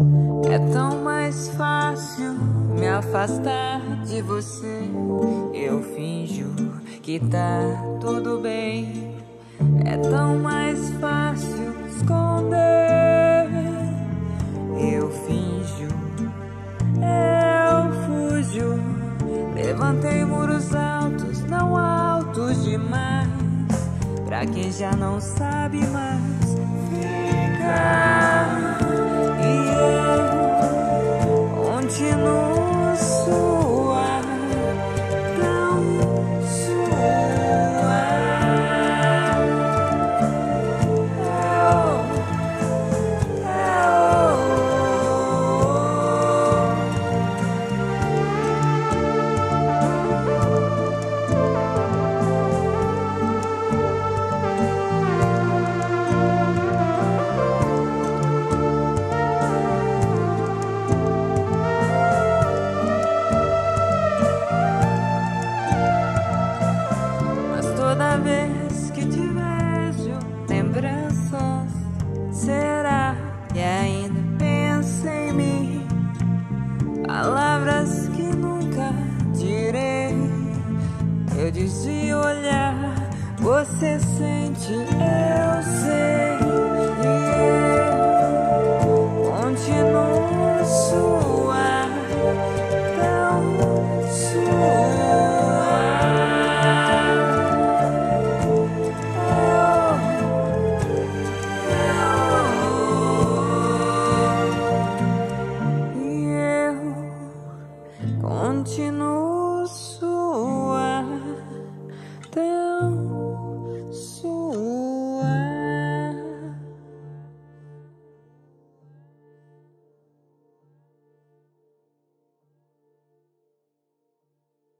É tão mais fácil me afastar de você. Eu finjo que tá tudo bem. É tão mais fácil esconder. Eu finjo, eu fujo. Levantei muros altos, não altos demais. Pra quem já não sabe mais sua, vez que te vejo, lembranças, será que ainda pensa em mim? Palavras que nunca direi. Eu desvio olhar, você sente nos